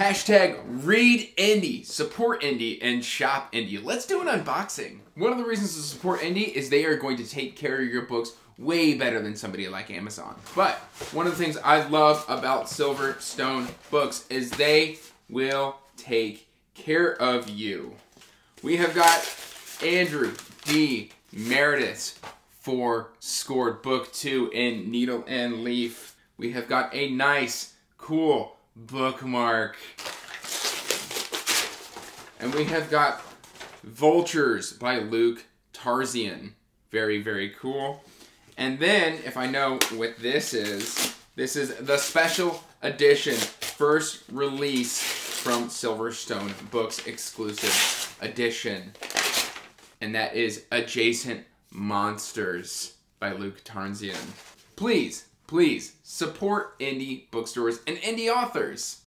Hashtag read indie, support indie, and shop indie. Let's do an unboxing. One of the reasons to support indie is they are going to take care of your books way better than somebody like Amazon. But one of the things I love about Silverstone Books is they will take care of you. We have got Andrew D. Meredith for scored book two in Needle and Leaf. We have got a nice, cool bookmark. And we have got Vultures by Luke Tarzian. Very, very cool. And then, if I know what this is, this is the special edition, first release from Silverstone Books exclusive edition. And that is Adjacent Monsters by Luke Tarzian. Please, please support indie bookstores and indie authors.